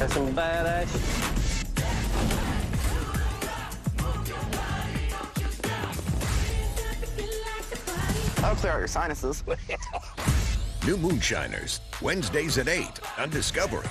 That's some badass. That'll clear out your sinuses. New Moonshiners, Wednesdays at 8 on Discovery.